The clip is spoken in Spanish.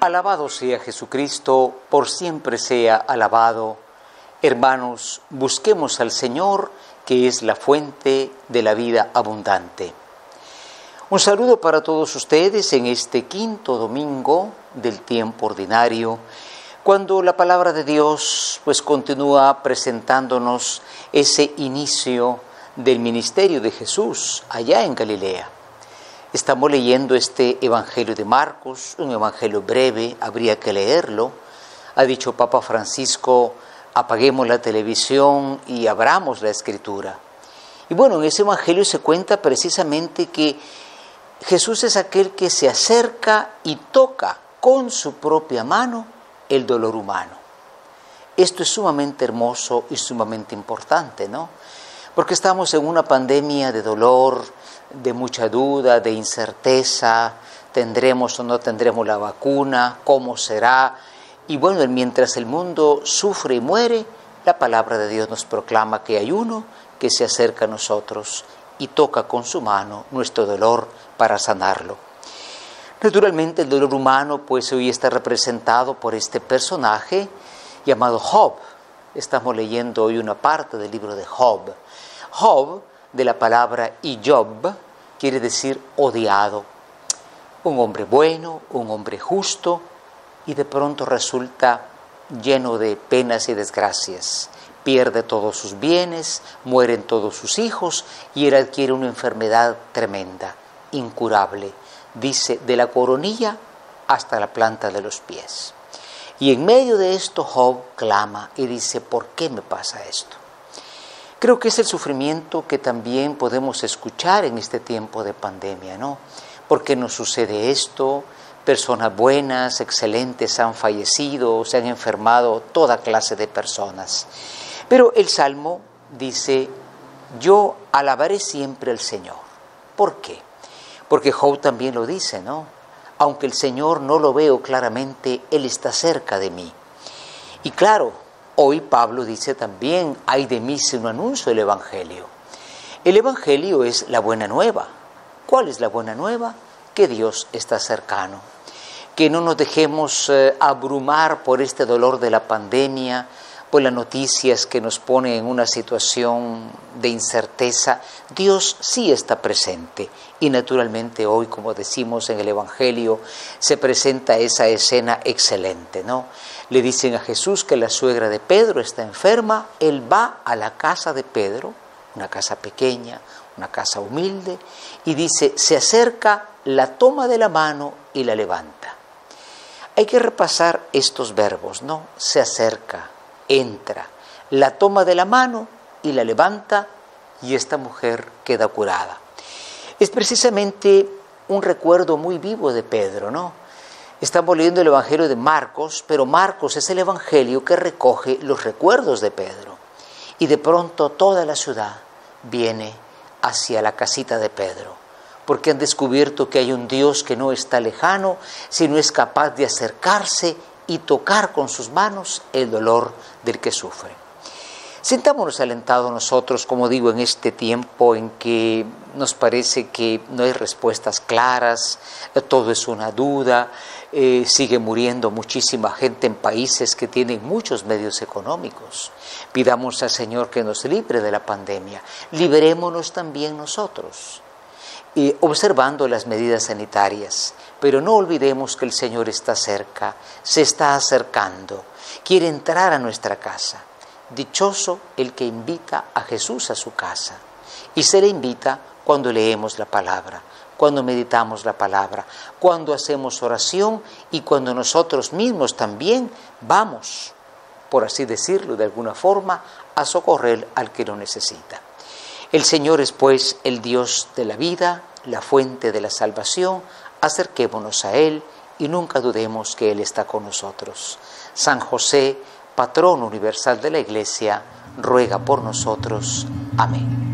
Alabado sea Jesucristo, por siempre sea alabado. Hermanos, busquemos al Señor, que es la fuente de la vida abundante. Un saludo para todos ustedes en este quinto domingo del tiempo ordinario, cuando la palabra de Dios pues continúa presentándonos ese inicio del ministerio de Jesús allá en Galilea. Estamos leyendo este Evangelio de Marcos, un Evangelio breve, habría que leerlo. Ha dicho Papa Francisco, apaguemos la televisión y abramos la escritura. Y bueno, en ese Evangelio se cuenta precisamente que Jesús es aquel que se acerca y toca con su propia mano el dolor humano. Esto es sumamente hermoso y sumamente importante, ¿no? Porque estamos en una pandemia de dolor, de mucha duda, de incerteza, tendremos o no tendremos la vacuna, cómo será. Y bueno, mientras el mundo sufre y muere, la palabra de Dios nos proclama que hay uno que se acerca a nosotros y toca con su mano nuestro dolor para sanarlo. Naturalmente el dolor humano pues hoy está representado por este personaje llamado Job. Estamos leyendo hoy una parte del libro de Job. Job de la palabra Job quiere decir odiado. Un hombre bueno, un hombre justo, y de pronto resulta lleno de penas y desgracias. Pierde todos sus bienes, mueren todos sus hijos y él adquiere una enfermedad tremenda, incurable, dice, de la coronilla hasta la planta de los pies. Y en medio de esto Job clama y dice, ¿por qué me pasa esto? Creo que es el sufrimiento que también podemos escuchar en este tiempo de pandemia, ¿no? ¿Por qué nos sucede esto? Personas buenas, excelentes han fallecido, se han enfermado toda clase de personas. Pero el Salmo dice, yo alabaré siempre al Señor. ¿Por qué? Porque Job también lo dice, ¿no? Aunque el Señor no lo veo claramente, Él está cerca de mí. Y claro, Hoy Pablo dice también, hay de mí no anuncio el Evangelio. El Evangelio es la buena nueva. ¿Cuál es la buena nueva? Que Dios está cercano. Que no nos dejemos eh, abrumar por este dolor de la pandemia, por las noticias que nos ponen en una situación de incerteza. Dios sí está presente y naturalmente hoy, como decimos en el Evangelio, se presenta esa escena excelente, ¿no? Le dicen a Jesús que la suegra de Pedro está enferma, él va a la casa de Pedro, una casa pequeña, una casa humilde, y dice, se acerca, la toma de la mano y la levanta. Hay que repasar estos verbos, ¿no? Se acerca, entra, la toma de la mano y la levanta y esta mujer queda curada. Es precisamente un recuerdo muy vivo de Pedro, ¿no? Estamos leyendo el Evangelio de Marcos, pero Marcos es el Evangelio que recoge los recuerdos de Pedro. Y de pronto toda la ciudad viene hacia la casita de Pedro, porque han descubierto que hay un Dios que no está lejano, sino es capaz de acercarse y tocar con sus manos el dolor del que sufre. Sintámonos alentados nosotros, como digo, en este tiempo en que nos parece que no hay respuestas claras, todo es una duda, eh, sigue muriendo muchísima gente en países que tienen muchos medios económicos. Pidamos al Señor que nos libre de la pandemia. Liberémonos también nosotros, observando las medidas sanitarias. Pero no olvidemos que el Señor está cerca, se está acercando, quiere entrar a nuestra casa. Dichoso el que invita a Jesús a su casa. Y se le invita cuando leemos la palabra cuando meditamos la palabra, cuando hacemos oración y cuando nosotros mismos también vamos, por así decirlo de alguna forma, a socorrer al que lo necesita. El Señor es pues el Dios de la vida, la fuente de la salvación, acerquémonos a Él y nunca dudemos que Él está con nosotros. San José, patrón universal de la Iglesia, ruega por nosotros. Amén.